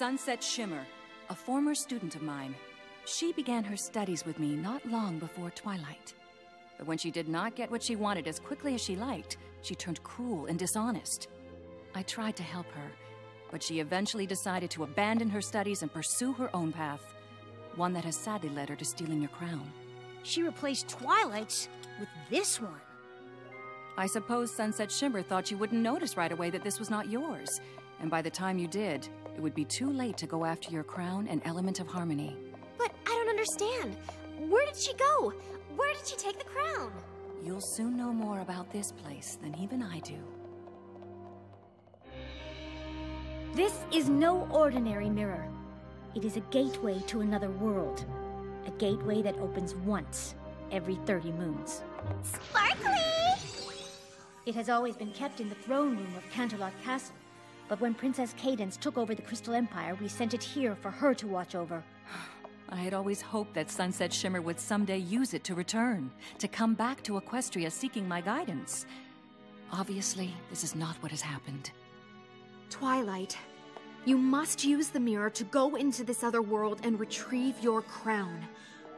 Sunset Shimmer, a former student of mine. She began her studies with me not long before twilight. But when she did not get what she wanted as quickly as she liked, she turned cruel and dishonest. I tried to help her, but she eventually decided to abandon her studies and pursue her own path, one that has sadly led her to stealing your crown. She replaced Twilight's with this one. I suppose Sunset Shimmer thought you wouldn't notice right away that this was not yours, and by the time you did, it would be too late to go after your crown and element of harmony. But I don't understand. Where did she go? Where did she take the crown? You'll soon know more about this place than even I do. This is no ordinary mirror. It is a gateway to another world. A gateway that opens once every 30 moons. Sparkly! It has always been kept in the throne room of Canterlot Castle. But when Princess Cadance took over the Crystal Empire, we sent it here for her to watch over. I had always hoped that Sunset Shimmer would someday use it to return, to come back to Equestria seeking my guidance. Obviously, this is not what has happened. Twilight, you must use the mirror to go into this other world and retrieve your crown.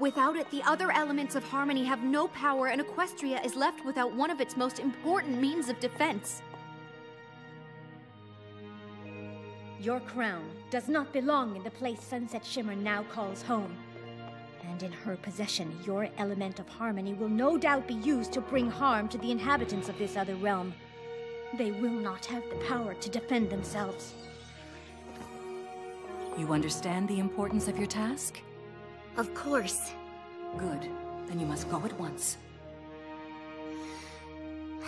Without it, the other elements of harmony have no power, and Equestria is left without one of its most important means of defense. Your crown does not belong in the place Sunset Shimmer now calls home. And in her possession, your element of harmony will no doubt be used to bring harm to the inhabitants of this other realm. They will not have the power to defend themselves. You understand the importance of your task? Of course. Good. Then you must go at once.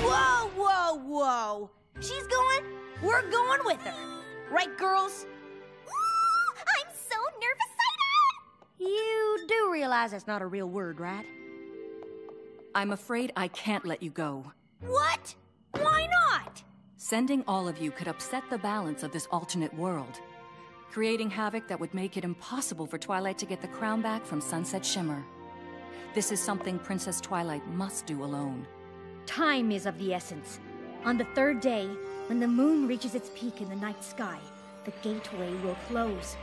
Whoa, whoa, whoa! She's going, we're going with her. Right, girls? Ooh, I'm so nervous You do realize that's not a real word, right? I'm afraid I can't let you go. What? Why not? Sending all of you could upset the balance of this alternate world, creating havoc that would make it impossible for Twilight to get the crown back from Sunset Shimmer. This is something Princess Twilight must do alone. Time is of the essence. On the third day, when the moon reaches its peak in the night sky, the gateway will close.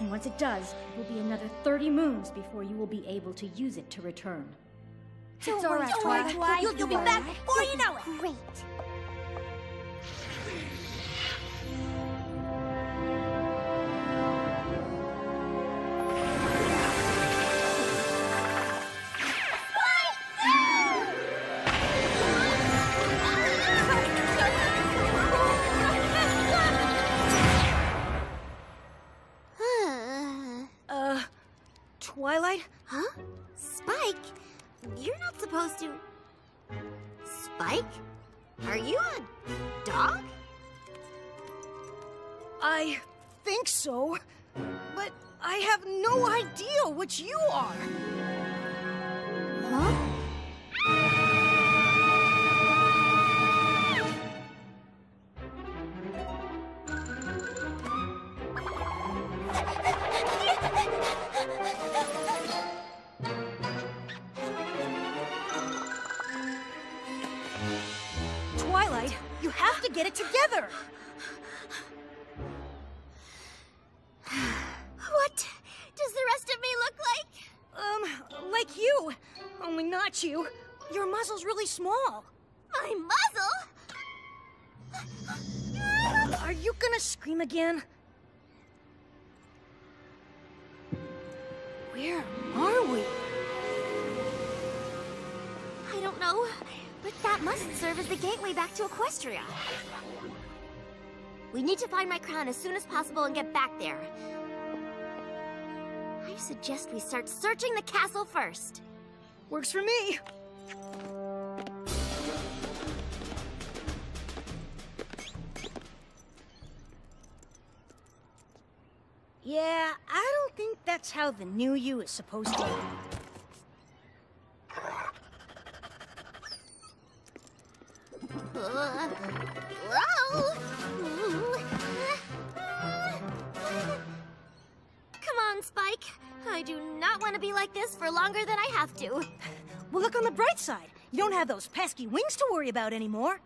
And once it does, it will be another 30 moons before you will be able to use it to return. Don't It's all worry, right, Twilight. Twilight. You'll, you'll be back before you know it. Great. I think so, but I have no idea what you are. Huh? As the gateway back to Equestria. We need to find my crown as soon as possible and get back there. I suggest we start searching the castle first. Works for me. Yeah, I don't think that's how the new you is supposed to. Uh, whoa! Come on, Spike. I do not want to be like this for longer than I have to. Well, look on the bright side. You don't have those pesky wings to worry about anymore.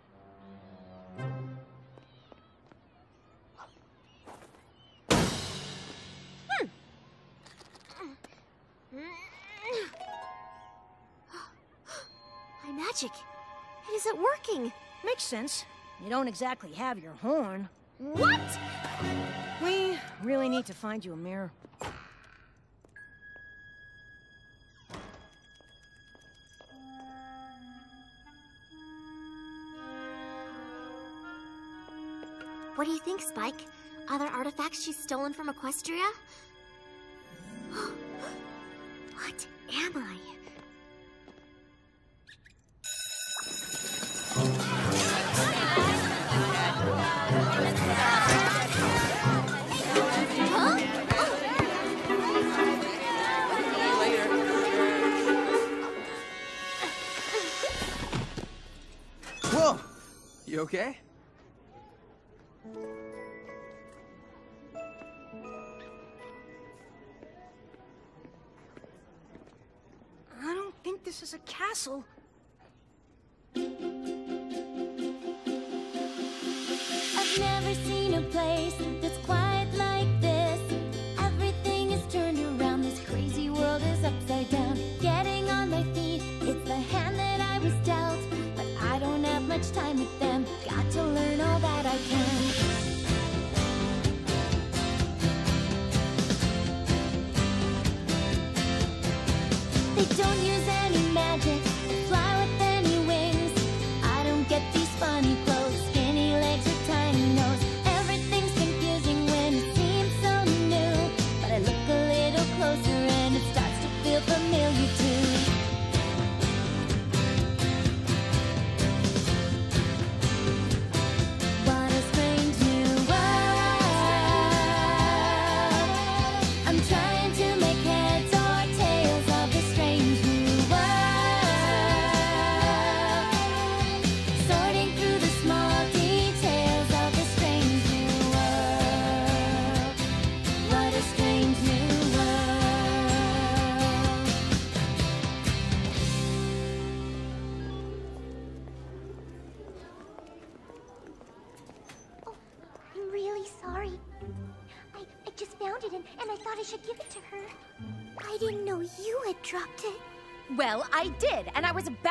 My magic. It isn't working. Makes sense. You don't exactly have your horn. What? We really need to find you a mirror. What do you think, Spike? Other artifacts she's stolen from Equestria? what am I? You okay? I don't think this is a castle.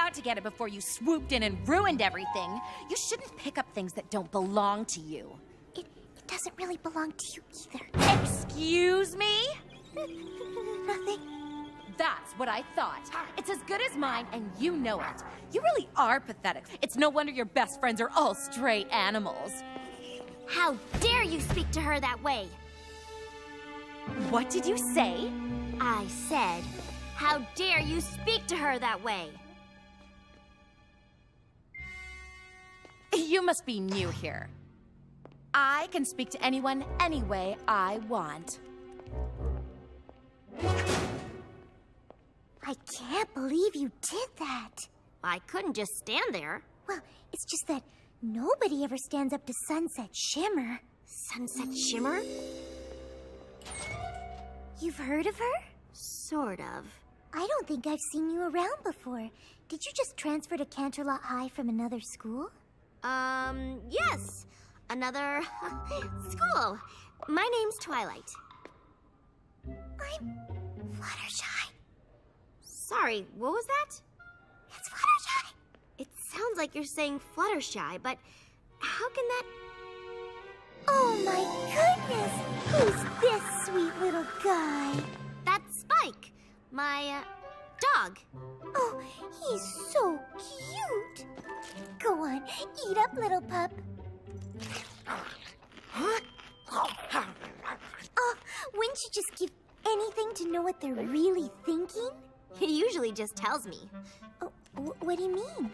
About to get it before you swooped in and ruined everything. You shouldn't pick up things that don't belong to you. It, it doesn't really belong to you either. Excuse me? Nothing. That's what I thought. It's as good as mine, and you know it. You really are pathetic. It's no wonder your best friends are all stray animals. How dare you speak to her that way? What did you say? I said, how dare you speak to her that way? You must be new here. I can speak to anyone any way I want. I can't believe you did that. I couldn't just stand there. Well, it's just that nobody ever stands up to Sunset Shimmer. Sunset Shimmer? You've heard of her? Sort of. I don't think I've seen you around before. Did you just transfer to Canterlot High from another school? Um, yes. Another school. My name's Twilight. I'm Fluttershy. Sorry, what was that? It's Fluttershy. It sounds like you're saying Fluttershy, but how can that... Oh my goodness! Who's this sweet little guy? That's Spike, my, uh, dog. Oh, he's so cute. Go on, eat up, little pup. Oh, wouldn't you just give anything to know what they're really thinking? He usually just tells me. Oh, what do you mean?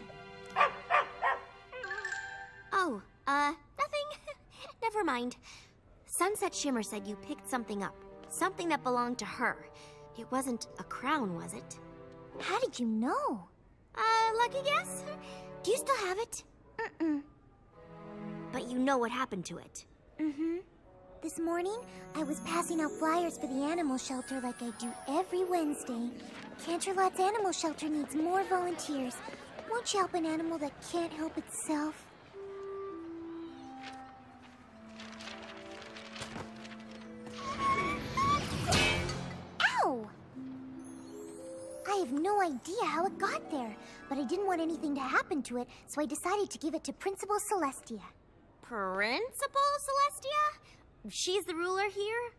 Oh, uh, nothing. Never mind. Sunset Shimmer said you picked something up. Something that belonged to her. It wasn't a crown, was it? How did you know? Uh, lucky guess? Do you still have it? Mm-mm. But you know what happened to it. Mm-hmm. This morning, I was passing out flyers for the animal shelter like I do every Wednesday. Canterlot's animal shelter needs more volunteers. Won't you help an animal that can't help itself? Have no idea how it got there, but I didn't want anything to happen to it, so I decided to give it to Principal Celestia. Principal Celestia? She's the ruler here?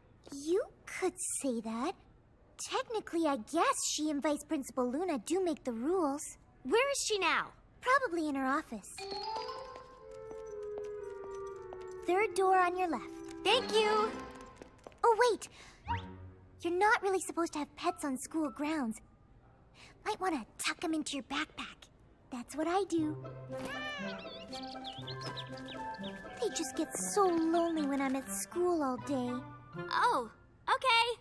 You could say that. Technically, I guess she and Vice Principal Luna do make the rules. Where is she now? Probably in her office. Third door on your left. Thank you. Oh, wait! You're not really supposed to have pets on school grounds. Might want to tuck them into your backpack. That's what I do. They just get so lonely when I'm at school all day. Oh, okay.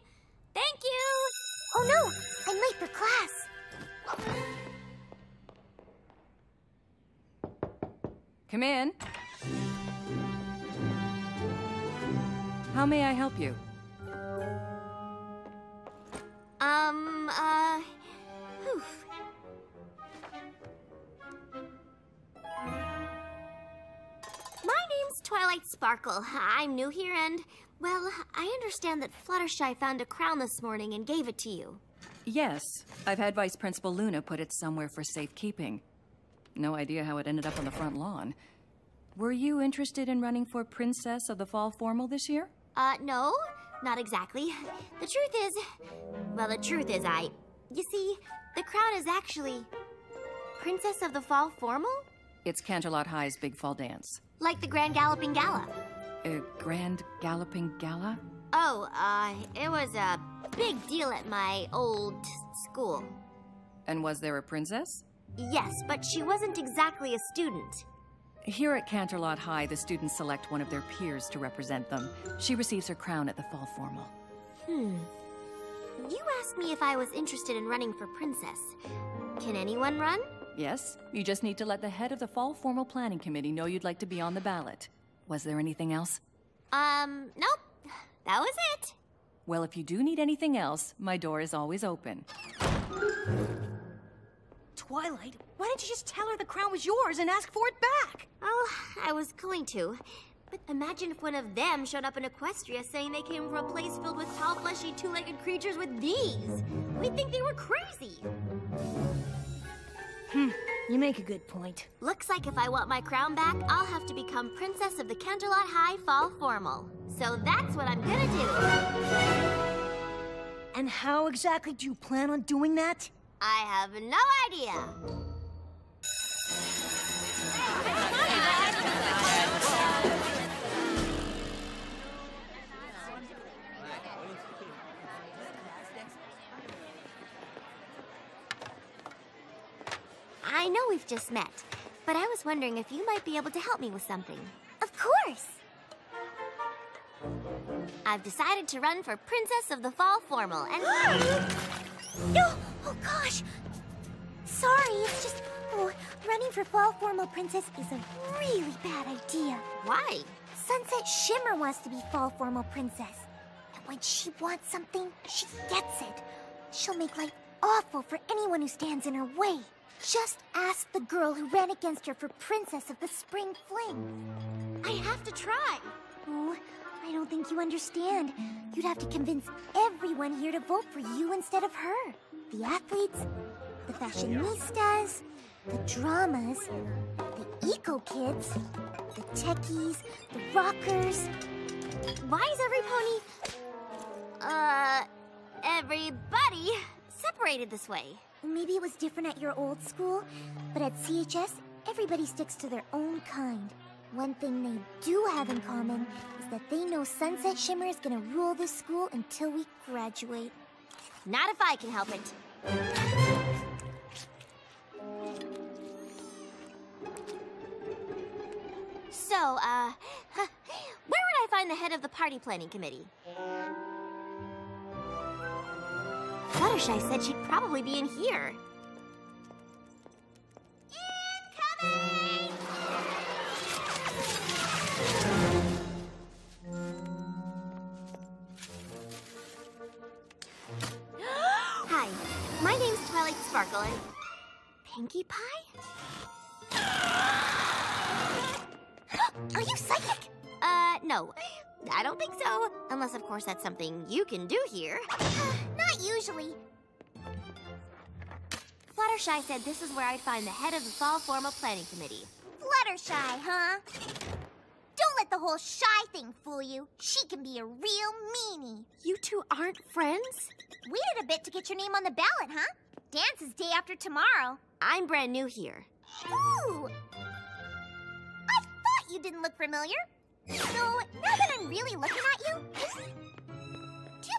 Thank you. Oh no! I'm late for class! Come in. How may I help you? Sparkle. I'm new here and, well, I understand that Fluttershy found a crown this morning and gave it to you. Yes, I've had Vice Principal Luna put it somewhere for safekeeping. No idea how it ended up on the front lawn. Were you interested in running for Princess of the Fall Formal this year? Uh, no, not exactly. The truth is, well, the truth is, I. You see, the crown is actually. Princess of the Fall Formal? It's Canterlot High's Big Fall Dance. Like the Grand Galloping Gala. A grand galloping gala? Oh, uh, it was a big deal at my old school. And was there a princess? Yes, but she wasn't exactly a student. Here at Canterlot High, the students select one of their peers to represent them. She receives her crown at the Fall Formal. Hmm. You asked me if I was interested in running for princess. Can anyone run? Yes, you just need to let the head of the Fall Formal Planning Committee know you'd like to be on the ballot. Was there anything else? Um, nope. That was it. Well, if you do need anything else, my door is always open. Twilight, why didn't you just tell her the crown was yours and ask for it back? Oh, I was going to. But imagine if one of them showed up in Equestria saying they came from a place filled with tall, fleshy, two-legged creatures with these. We'd think they were crazy. Hmm, you make a good point. Looks like if I want my crown back, I'll have to become Princess of the Canterlot High Fall Formal. So that's what I'm gonna do. And how exactly do you plan on doing that? I have no idea. I know we've just met, but I was wondering if you might be able to help me with something. Of course! I've decided to run for Princess of the Fall Formal, and No! Oh gosh! Sorry, it's just. Oh, running for Fall Formal Princess is a really bad idea. why? Sunset Shimmer wants to be Fall Formal Princess. And when she wants something, she gets it. She'll make life awful for anyone who stands in her way. Just ask the girl who ran against her for Princess of the Spring Fling. I have to try. Oh, I don't think you understand. You'd have to convince everyone here to vote for you instead of her. The athletes, the fashionistas, the dramas, the eco kids, the techies, the rockers. Why is every pony. Uh. Everybody separated this way? Maybe it was different at your old school, but at CHS, everybody sticks to their own kind. One thing they do have in common is that they know Sunset Shimmer is gonna rule this school until we graduate. Not if I can help it. So, uh, where would I find the head of the party planning committee? Fluttershy said she'd probably be in here. Incoming! Hi, my name's Twilight Sparkle and... Pinkie Pie? Are you psychic? Uh, no. I don't think so. Unless, of course, that's something you can do here. Usually. Fluttershy said this is where I'd find the head of the Fall Formal Planning Committee. Fluttershy, huh? Don't let the whole shy thing fool you. She can be a real meanie. You two aren't friends? Waited a bit to get your name on the ballot, huh? Dance is day after tomorrow. I'm brand new here. Ooh! I thought you didn't look familiar. So, now that I'm really looking at you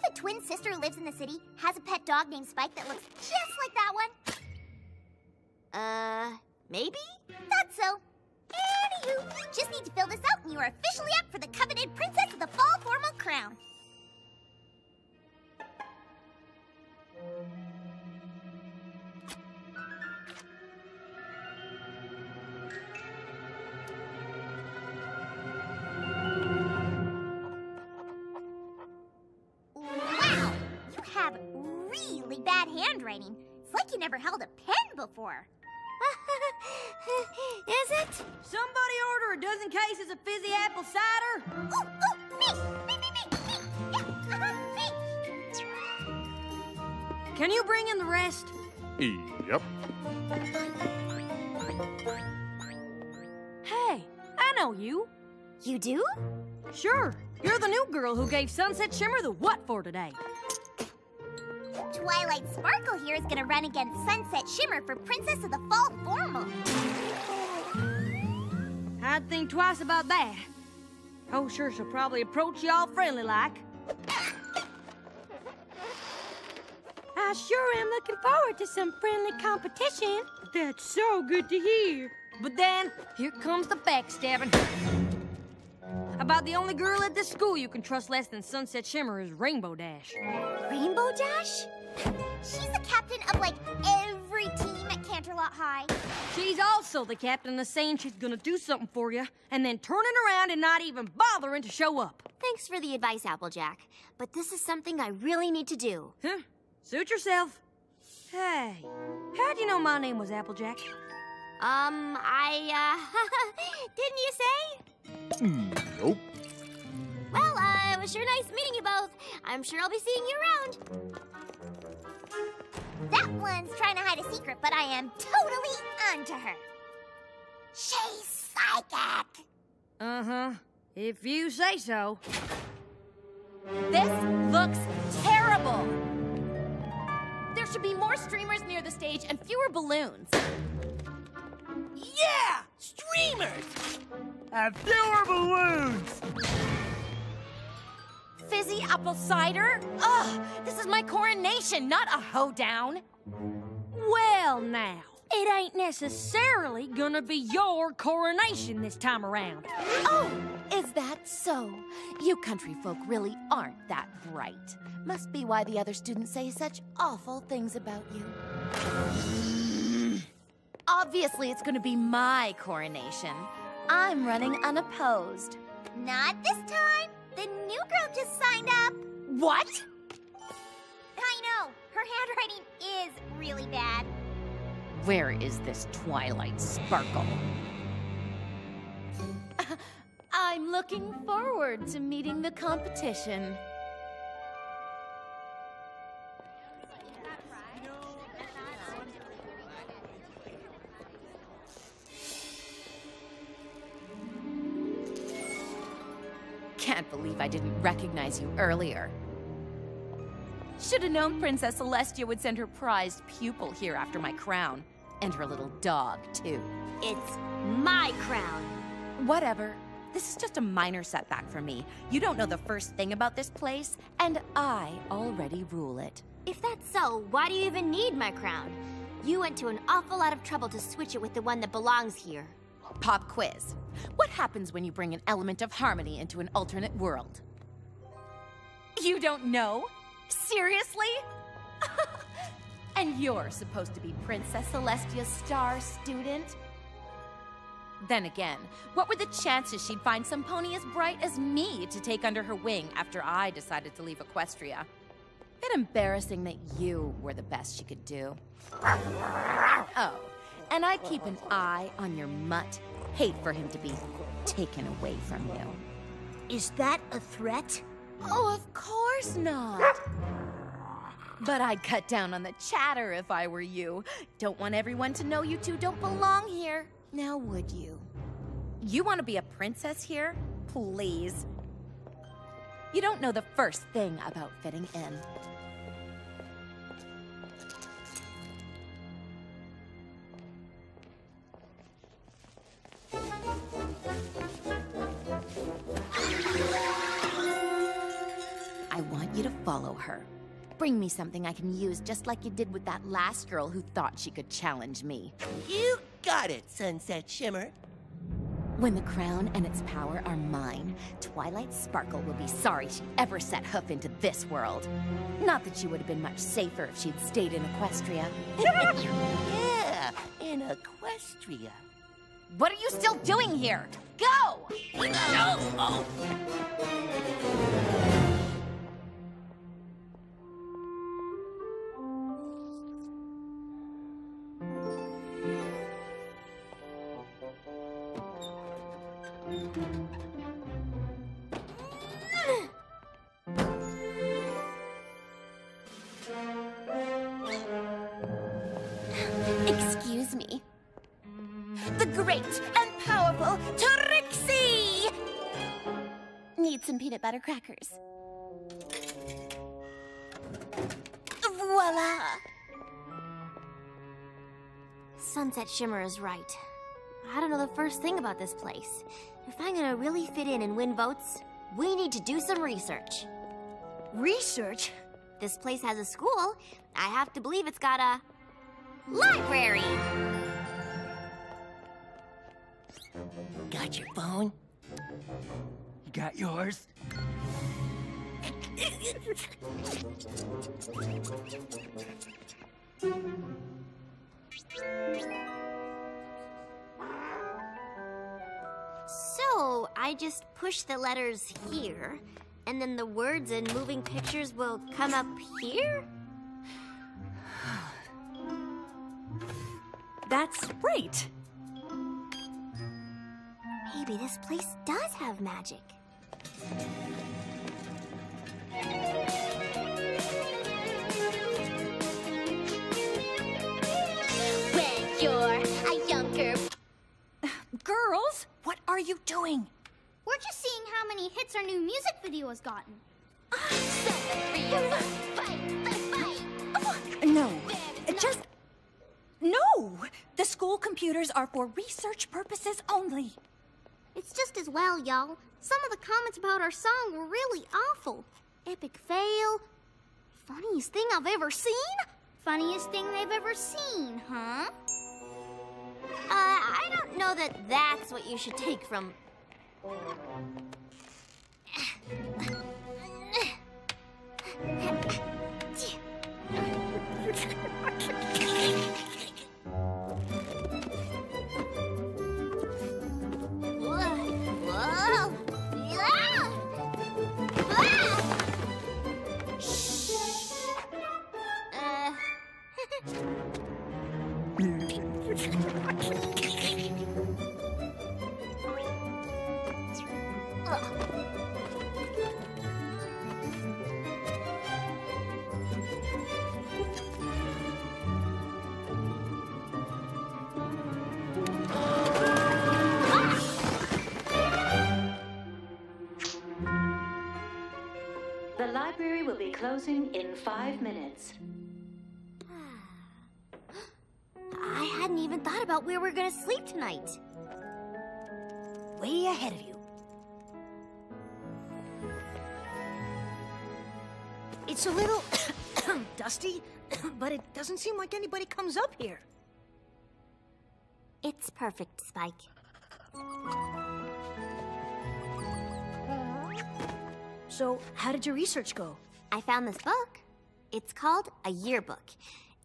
have a twin sister who lives in the city, has a pet dog named Spike that looks just like that one? Uh, maybe? Thought so. Anywho, just need to fill this out and you are officially up for the coveted Princess of the Fall Formal Crown. Handwriting. It's like you never held a pen before. Is it? Somebody order a dozen cases of fizzy apple cider. Ooh, ooh, me, me, me, me, me. Yeah, uh-huh, me. Can you bring in the rest? Yep. Hey, I know you. You do? Sure. You're the new girl who gave Sunset Shimmer the what for today. Twilight Sparkle here is gonna run against Sunset Shimmer for Princess of the Fall Formal. I'd think twice about that. Oh, sure, she'll probably approach you all friendly like. I sure am looking forward to some friendly competition. That's so good to hear. But then, here comes the backstabbing. About the only girl at this school you can trust less than Sunset Shimmer is Rainbow Dash. Rainbow Dash? She's the captain of like every team at Canterlot High. She's also the captain that's saying she's gonna do something for you, and then turning around and not even bothering to show up. Thanks for the advice, Applejack. But this is something I really need to do. Huh? Suit yourself. Hey, how'd you know my name was Applejack? Um, I, uh, didn't you say? Nope. Well, uh, it was sure nice meeting you both. I'm sure I'll be seeing you around. That one's trying to hide a secret, but I am totally onto her. She's psychic. Uh huh. If you say so. This looks terrible. There should be more streamers near the stage and fewer balloons. Yeah! Streamers! And fewer balloons! Fizzy apple cider? Ugh, this is my coronation, not a hoedown. Well, now, it ain't necessarily gonna be your coronation this time around. Oh, is that so? You country folk really aren't that bright. Must be why the other students say such awful things about you. Obviously, it's gonna be my coronation. I'm running unopposed. Not this time. The new girl just signed up. What? I know. Her handwriting is really bad. Where is this Twilight Sparkle? I'm looking forward to meeting the competition. Recognize you earlier. Should have known Princess Celestia would send her prized pupil here after my crown. And her little dog, too. It's my crown. Whatever. This is just a minor setback for me. You don't know the first thing about this place, and I already rule it. If that's so, why do you even need my crown? You went to an awful lot of trouble to switch it with the one that belongs here. Pop quiz. What happens when you bring an element of harmony into an alternate world? You don't know? Seriously? and you're supposed to be Princess Celestia's star student? Then again, what were the chances she'd find some pony as bright as me to take under her wing after I decided to leave Equestria? Bit embarrassing that you were the best she could do. Oh, and I keep an eye on your mutt. Hate for him to be taken away from you. Is that a threat? Oh, of course not. But I'd cut down on the chatter if I were you. Don't want everyone to know you two don't belong here. Now, would you? You want to be a princess here? Please. You don't know the first thing about fitting in. Follow her. Bring me something I can use just like you did with that last girl who thought she could challenge me. You got it, Sunset Shimmer. When the crown and its power are mine, Twilight Sparkle will be sorry she ever set hoof into this world. Not that she would have been much safer if she'd stayed in Equestria. yeah, in Equestria. What are you still doing here? Go! No! Oh. Butter crackers. Voila! Sunset Shimmer is right. I don't know the first thing about this place. If I'm gonna really fit in and win votes, we need to do some research. Research? This place has a school. I have to believe it's got a library. Got your phone? You got yours? So, I just push the letters here, and then the words and moving pictures will come up here? That's right. Maybe this place does have magic. When you're a younger. Girls, what are you doing? We're just seeing how many hits our new music video has gotten. No, just. No! The school computers are for research purposes only. It's just as well, y'all. Some of the comments about our song were really awful. Epic fail. Funniest thing I've ever seen? Funniest thing they've ever seen, huh? Uh, I don't know that that's what you should take from. hadn't even thought about where we're gonna sleep tonight. way ahead of you. It's a little dusty, but it doesn't seem like anybody comes up here. It's perfect, Spike. So, how did your research go? I found this book. It's called a yearbook.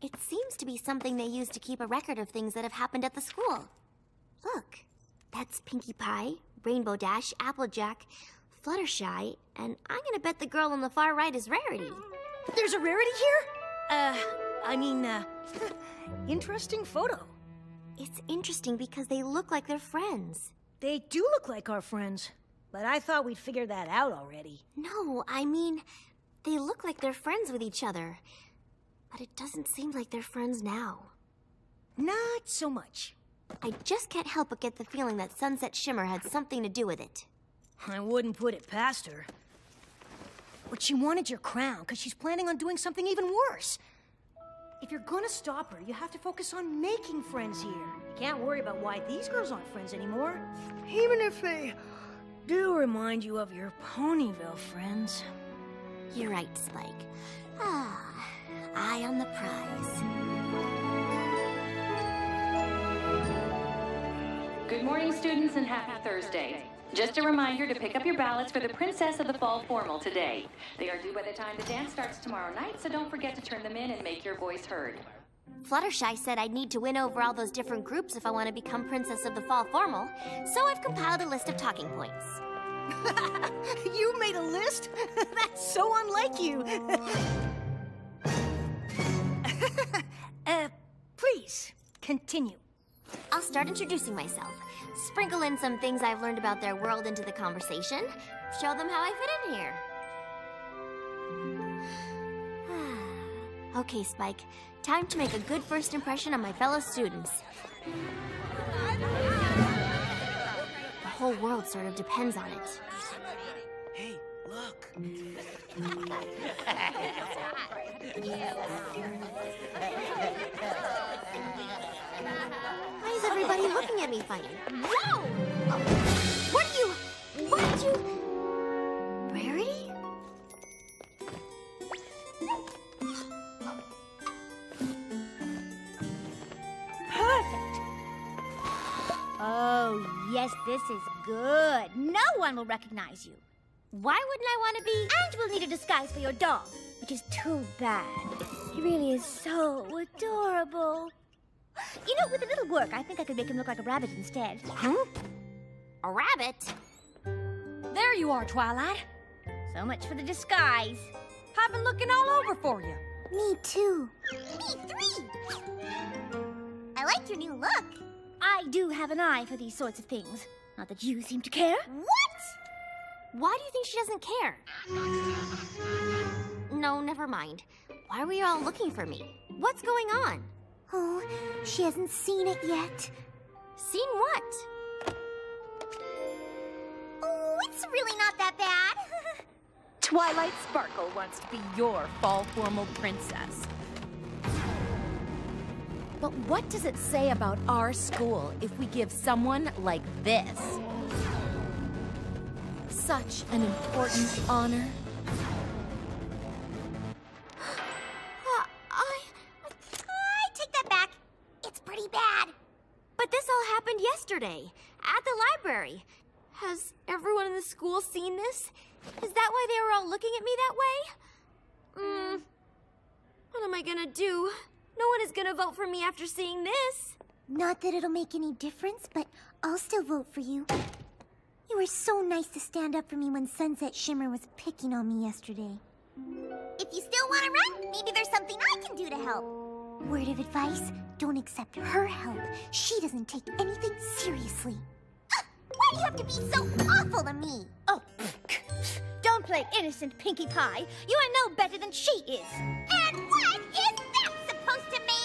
It seems to be something they use to keep a record of things that have happened at the school. Look, that's Pinkie Pie, Rainbow Dash, Applejack, Fluttershy, and I'm gonna bet the girl on the far right is Rarity. There's a rarity here? Uh, I mean, uh, interesting photo. It's interesting because they look like they're friends. They do look like our friends, but I thought we'd figured that out already. No, I mean, they look like they're friends with each other. But it doesn't seem like they're friends now. Not so much. I just can't help but get the feeling that Sunset Shimmer had something to do with it. I wouldn't put it past her. But she wanted your crown because she's planning on doing something even worse. If you're gonna stop her, you have to focus on making friends here. You can't worry about why these girls aren't friends anymore. Even if they do remind you of your Ponyville friends. You're right, Spike. Ah, eye on the prize. Good morning, students, and happy Thursday. Just a reminder to pick up your ballots for the Princess of the Fall formal today. They are due by the time the dance starts tomorrow night, so don't forget to turn them in and make your voice heard. Fluttershy said I'd need to win over all those different groups if I want to become Princess of the Fall Formal, so I've compiled a list of talking points. you made a list? That's so unlike you. continue. I'll start introducing myself, sprinkle in some things I've learned about their world into the conversation, show them how I fit in here. okay, Spike, time to make a good first impression on my fellow students. The whole world sort of depends on it. Hey, look. Everybody looking at me funny? Whoa! Oh, what are you? What did you? Rarity? Perfect. Oh, yes, this is good. No one will recognize you. Why wouldn't I want to be? And we'll need a disguise for your dog, which is too bad. He really is so adorable. You know, with a little work, I think I could make him look like a rabbit instead. Huh? A rabbit? There you are, Twilight. So much for the disguise. I've been looking all over for you. Me too. Me three! I like your new look. I do have an eye for these sorts of things. Not that you seem to care. What? Why do you think she doesn't care? No, never mind. Why were you all looking for me? What's going on? Oh, she hasn't seen it yet. Seen what? Oh, it's really not that bad. Twilight Sparkle wants to be your fall formal princess. But what does it say about our school if we give someone like this such an important honor? Library. Has everyone in the school seen this? Is that why they were all looking at me that way? Hmm. What am I gonna do? No one is gonna vote for me after seeing this. Not that it'll make any difference, but I'll still vote for you. You were so nice to stand up for me when Sunset Shimmer was picking on me yesterday. If you still want to run, maybe there's something I can do to help. Word of advice don't accept her help. She doesn't take anything seriously. Why do you have to be so awful to me? Oh, don't play innocent, Pinkie Pie. You are no better than she is. And what is that supposed to mean?